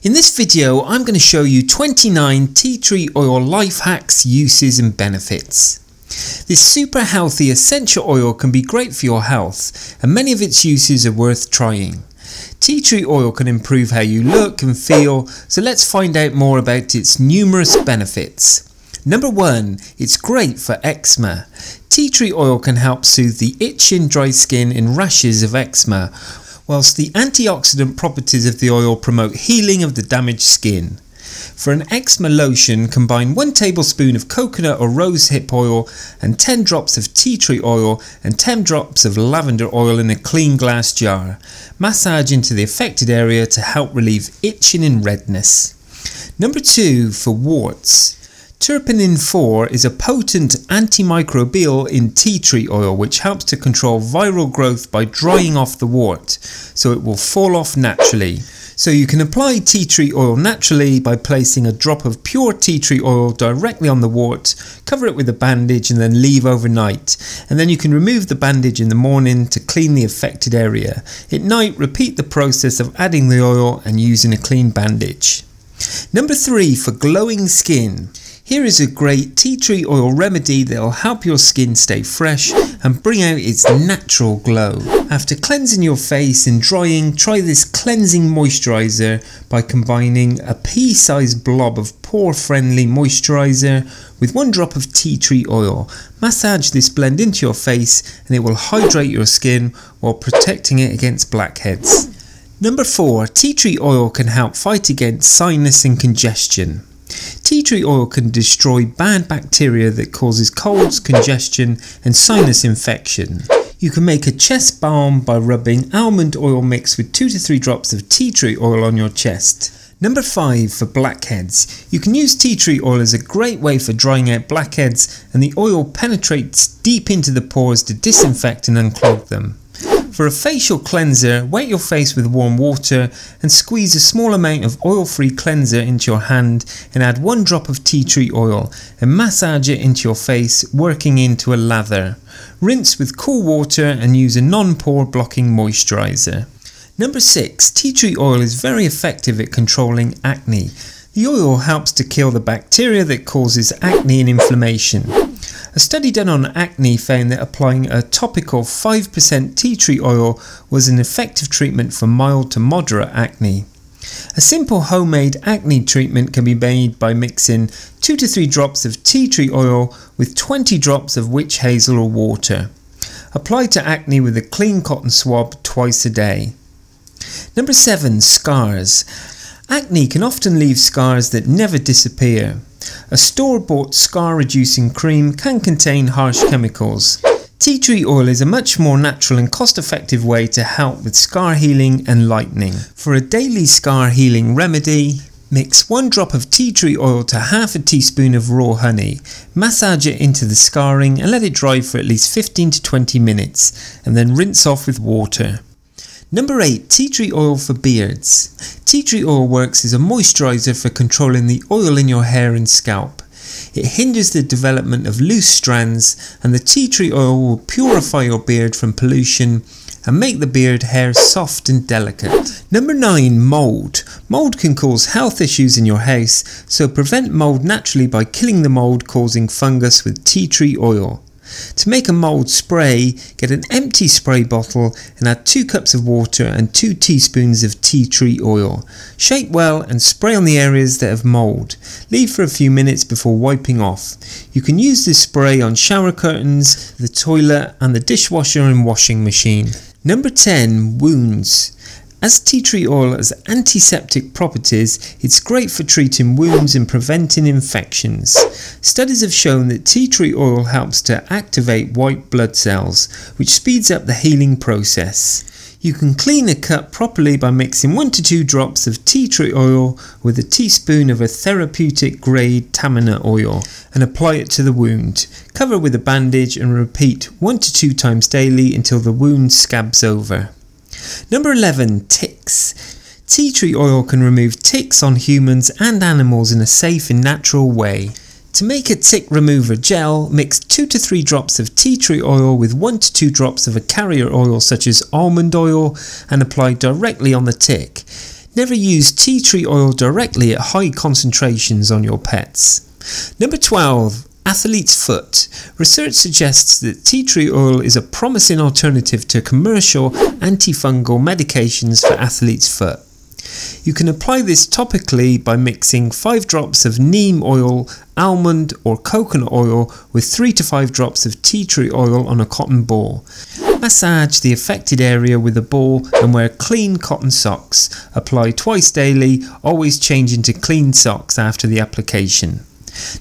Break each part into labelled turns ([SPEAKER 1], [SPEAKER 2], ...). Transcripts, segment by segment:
[SPEAKER 1] In this video I'm going to show you 29 tea tree oil life hacks, uses and benefits. This super healthy essential oil can be great for your health and many of its uses are worth trying. Tea tree oil can improve how you look and feel so let's find out more about its numerous benefits. Number 1. It's great for eczema. Tea tree oil can help soothe the itching dry skin and rashes of eczema whilst the antioxidant properties of the oil promote healing of the damaged skin. For an eczema lotion, combine 1 tablespoon of coconut or rosehip oil and 10 drops of tea tree oil and 10 drops of lavender oil in a clean glass jar. Massage into the affected area to help relieve itching and redness. Number 2 for warts. Terpinen 4 is a potent antimicrobial in tea tree oil which helps to control viral growth by drying off the wart, so it will fall off naturally. So you can apply tea tree oil naturally by placing a drop of pure tea tree oil directly on the wart, cover it with a bandage and then leave overnight. And then you can remove the bandage in the morning to clean the affected area. At night repeat the process of adding the oil and using a clean bandage. Number 3 for glowing skin. Here is a great tea tree oil remedy that will help your skin stay fresh and bring out its natural glow. After cleansing your face and drying, try this cleansing moisturiser by combining a pea-sized blob of pore friendly moisturiser with one drop of tea tree oil. Massage this blend into your face and it will hydrate your skin while protecting it against blackheads. Number 4. Tea tree oil can help fight against sinus and congestion. Tea tree oil can destroy bad bacteria that causes colds, congestion and sinus infection. You can make a chest balm by rubbing almond oil mixed with 2 to 3 drops of tea tree oil on your chest. Number 5 for blackheads. You can use tea tree oil as a great way for drying out blackheads and the oil penetrates deep into the pores to disinfect and unclog them. For a facial cleanser, wet your face with warm water and squeeze a small amount of oil-free cleanser into your hand and add one drop of tea tree oil and massage it into your face working into a lather. Rinse with cool water and use a non-pore blocking moisturiser. Number 6. Tea tree oil is very effective at controlling acne. The oil helps to kill the bacteria that causes acne and inflammation. A study done on acne found that applying a topical 5% tea tree oil was an effective treatment for mild to moderate acne. A simple homemade acne treatment can be made by mixing 2 to 3 drops of tea tree oil with 20 drops of witch hazel or water. Apply to acne with a clean cotton swab twice a day. Number 7. Scars. Acne can often leave scars that never disappear. A store-bought scar-reducing cream can contain harsh chemicals. Tea tree oil is a much more natural and cost-effective way to help with scar healing and lightening. For a daily scar healing remedy, Mix one drop of tea tree oil to half a teaspoon of raw honey. Massage it into the scarring and let it dry for at least 15 to 20 minutes and then rinse off with water. Number 8. Tea tree oil for beards. Tea tree oil works as a moisturiser for controlling the oil in your hair and scalp. It hinders the development of loose strands and the tea tree oil will purify your beard from pollution and make the beard hair soft and delicate. Number 9. Mould. Mould can cause health issues in your house, so prevent mould naturally by killing the mould causing fungus with tea tree oil. To make a mould spray, get an empty spray bottle and add 2 cups of water and 2 teaspoons of tea tree oil. Shake well and spray on the areas that have mould. Leave for a few minutes before wiping off. You can use this spray on shower curtains, the toilet and the dishwasher and washing machine. Number 10. Wounds. As tea tree oil has antiseptic properties, it's great for treating wounds and preventing infections. Studies have shown that tea tree oil helps to activate white blood cells, which speeds up the healing process. You can clean a cut properly by mixing 1 to 2 drops of tea tree oil with a teaspoon of a therapeutic grade Tamanu oil and apply it to the wound. Cover with a bandage and repeat 1 to 2 times daily until the wound scabs over. Number 11. Ticks. Tea tree oil can remove ticks on humans and animals in a safe and natural way. To make a tick remover gel, mix 2 to 3 drops of tea tree oil with 1 to 2 drops of a carrier oil such as almond oil and apply directly on the tick. Never use tea tree oil directly at high concentrations on your pets. Number 12. Athlete's Foot. Research suggests that tea tree oil is a promising alternative to commercial antifungal medications for athlete's foot. You can apply this topically by mixing 5 drops of neem oil, almond or coconut oil with 3 to 5 drops of tea tree oil on a cotton ball. Massage the affected area with a ball and wear clean cotton socks. Apply twice daily, always change into clean socks after the application.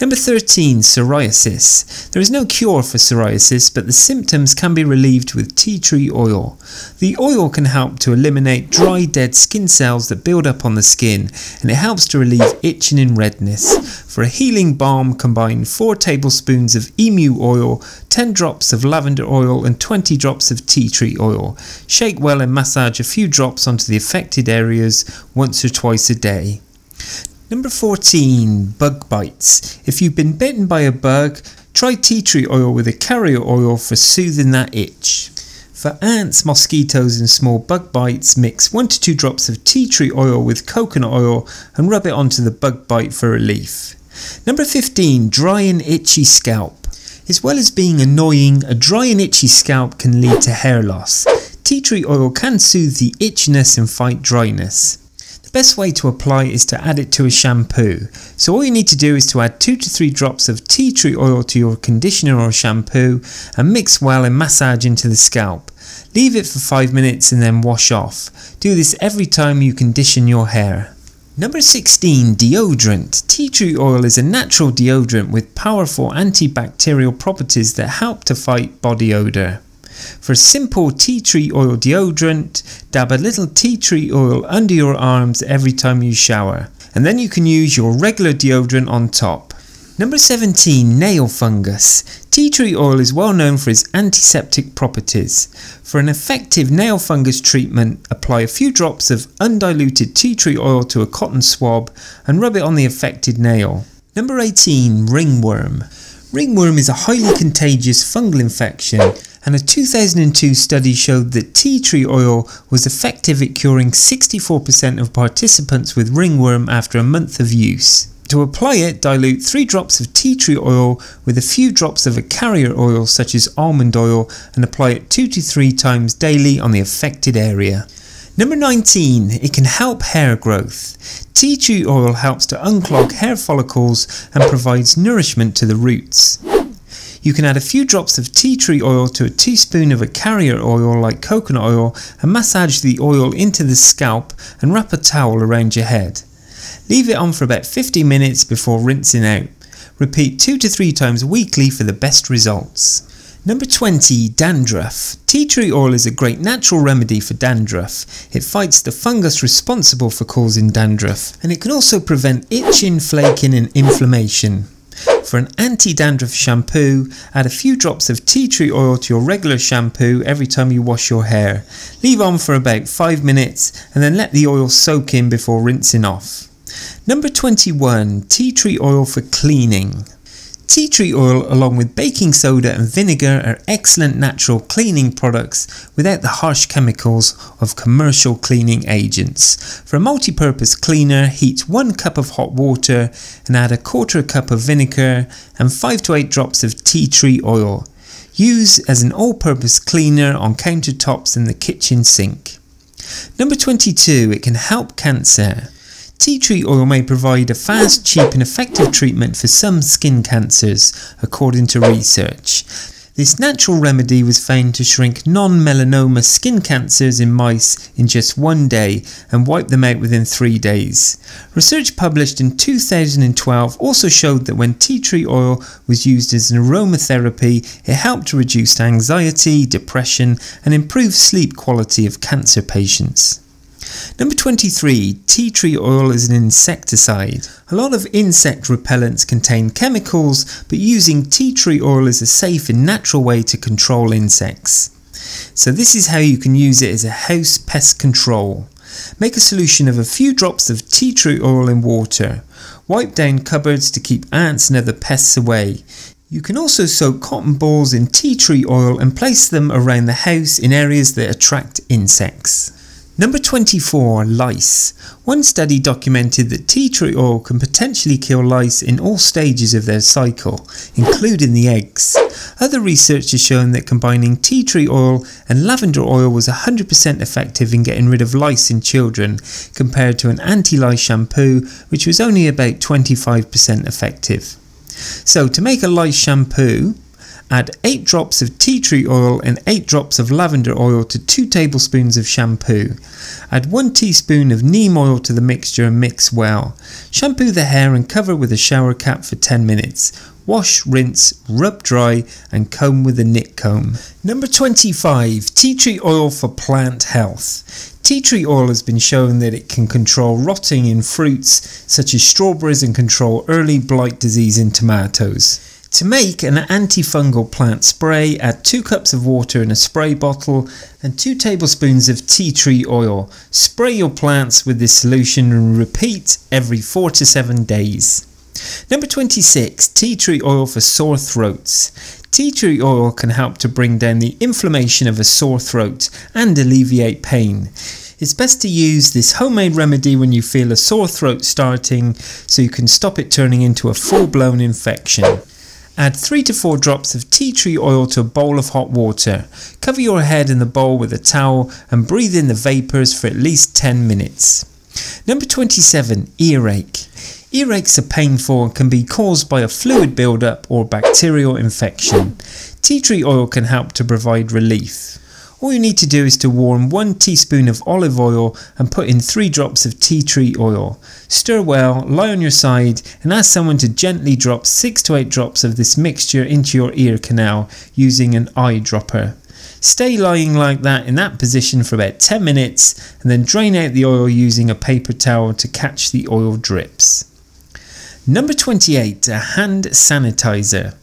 [SPEAKER 1] Number 13, psoriasis. There is no cure for psoriasis, but the symptoms can be relieved with tea tree oil. The oil can help to eliminate dry, dead skin cells that build up on the skin, and it helps to relieve itching and redness. For a healing balm, combine 4 tablespoons of emu oil, 10 drops of lavender oil, and 20 drops of tea tree oil. Shake well and massage a few drops onto the affected areas once or twice a day. Number 14, bug bites. If you've been bitten by a bug, try tea tree oil with a carrier oil for soothing that itch. For ants, mosquitoes and small bug bites, mix 1 to 2 drops of tea tree oil with coconut oil and rub it onto the bug bite for relief. Number 15, dry and itchy scalp. As well as being annoying, a dry and itchy scalp can lead to hair loss. Tea tree oil can soothe the itchiness and fight dryness best way to apply is to add it to a shampoo. So all you need to do is to add 2 to 3 drops of tea tree oil to your conditioner or shampoo and mix well and massage into the scalp. Leave it for 5 minutes and then wash off. Do this every time you condition your hair. Number 16 Deodorant. Tea tree oil is a natural deodorant with powerful antibacterial properties that help to fight body odour. For a simple tea tree oil deodorant, dab a little tea tree oil under your arms every time you shower, and then you can use your regular deodorant on top. Number 17 Nail Fungus. Tea tree oil is well known for its antiseptic properties. For an effective nail fungus treatment, apply a few drops of undiluted tea tree oil to a cotton swab and rub it on the affected nail. Number 18 Ringworm. Ringworm is a highly contagious fungal infection and a 2002 study showed that tea tree oil was effective at curing 64% of participants with ringworm after a month of use. To apply it, dilute 3 drops of tea tree oil with a few drops of a carrier oil such as almond oil and apply it 2 to 3 times daily on the affected area. Number 19. It can help hair growth. Tea tree oil helps to unclog hair follicles and provides nourishment to the roots. You can add a few drops of tea tree oil to a teaspoon of a carrier oil like coconut oil and massage the oil into the scalp and wrap a towel around your head. Leave it on for about 50 minutes before rinsing out. Repeat 2 to 3 times weekly for the best results. Number 20 Dandruff. Tea tree oil is a great natural remedy for dandruff. It fights the fungus responsible for causing dandruff and it can also prevent itching, flaking and inflammation. For an anti-dandruff shampoo, add a few drops of tea tree oil to your regular shampoo every time you wash your hair. Leave on for about 5 minutes and then let the oil soak in before rinsing off. Number 21. Tea tree oil for cleaning. Tea tree oil along with baking soda and vinegar are excellent natural cleaning products without the harsh chemicals of commercial cleaning agents. For a multi-purpose cleaner, heat 1 cup of hot water and add a quarter cup of vinegar and 5 to 8 drops of tea tree oil. Use as an all-purpose cleaner on countertops and the kitchen sink. Number 22. It can help cancer. Tea tree oil may provide a fast, cheap and effective treatment for some skin cancers, according to research. This natural remedy was found to shrink non-melanoma skin cancers in mice in just one day and wipe them out within three days. Research published in 2012 also showed that when tea tree oil was used as an aromatherapy, it helped to reduce anxiety, depression and improve sleep quality of cancer patients. Number 23. Tea tree oil is an insecticide. A lot of insect repellents contain chemicals, but using tea tree oil is a safe and natural way to control insects. So this is how you can use it as a house pest control. Make a solution of a few drops of tea tree oil in water. Wipe down cupboards to keep ants and other pests away. You can also soak cotton balls in tea tree oil and place them around the house in areas that attract insects. Number 24 Lice. One study documented that tea tree oil can potentially kill lice in all stages of their cycle, including the eggs. Other research has shown that combining tea tree oil and lavender oil was 100% effective in getting rid of lice in children, compared to an anti lice shampoo, which was only about 25% effective. So, to make a lice shampoo, Add 8 drops of tea tree oil and 8 drops of lavender oil to 2 tablespoons of shampoo. Add 1 teaspoon of neem oil to the mixture and mix well. Shampoo the hair and cover with a shower cap for 10 minutes. Wash, rinse, rub dry and comb with a nit comb. Number 25. Tea tree oil for plant health. Tea tree oil has been shown that it can control rotting in fruits such as strawberries and control early blight disease in tomatoes. To make an antifungal plant spray, add 2 cups of water in a spray bottle and 2 tablespoons of tea tree oil. Spray your plants with this solution and repeat every 4 to 7 days. Number 26. Tea tree oil for sore throats. Tea tree oil can help to bring down the inflammation of a sore throat and alleviate pain. It's best to use this homemade remedy when you feel a sore throat starting so you can stop it turning into a full blown infection. Add 3 to 4 drops of tea tree oil to a bowl of hot water. Cover your head in the bowl with a towel and breathe in the vapours for at least 10 minutes. Number 27. Earache. Earaches are painful and can be caused by a fluid buildup or bacterial infection. Tea tree oil can help to provide relief. All you need to do is to warm 1 teaspoon of olive oil and put in 3 drops of tea tree oil. Stir well, lie on your side and ask someone to gently drop 6 to 8 drops of this mixture into your ear canal using an eyedropper. Stay lying like that in that position for about 10 minutes and then drain out the oil using a paper towel to catch the oil drips. Number 28. A hand sanitizer.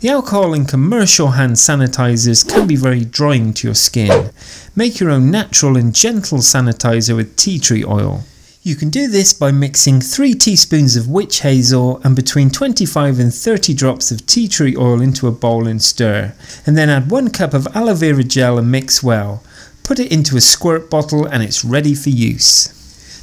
[SPEAKER 1] The alcohol in commercial hand sanitizers can be very drying to your skin. Make your own natural and gentle sanitizer with tea tree oil. You can do this by mixing 3 teaspoons of witch hazel and between 25 and 30 drops of tea tree oil into a bowl and stir, and then add 1 cup of aloe vera gel and mix well. Put it into a squirt bottle and it's ready for use.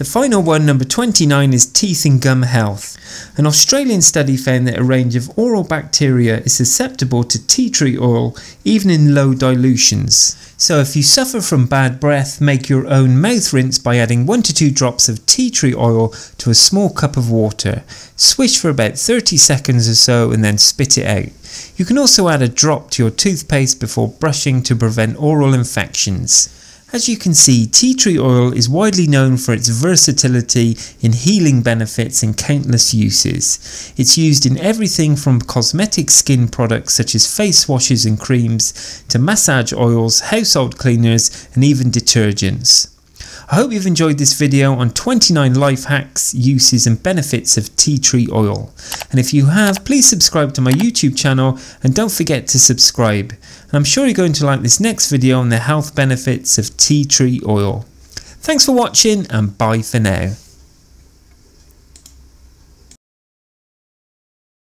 [SPEAKER 1] The final one, number 29, is teeth and gum health. An Australian study found that a range of oral bacteria is susceptible to tea tree oil even in low dilutions. So if you suffer from bad breath, make your own mouth rinse by adding 1 to 2 drops of tea tree oil to a small cup of water. Swish for about 30 seconds or so and then spit it out. You can also add a drop to your toothpaste before brushing to prevent oral infections. As you can see, tea tree oil is widely known for its versatility in healing benefits and countless uses. It's used in everything from cosmetic skin products such as face washes and creams to massage oils, household cleaners and even detergents. I hope you've enjoyed this video on 29 life hacks, uses and benefits of tea tree oil. And if you have, please subscribe to my YouTube channel and don't forget to subscribe. And I'm sure you're going to like this next video on the health benefits of tea tree oil. Thanks for watching and bye for now.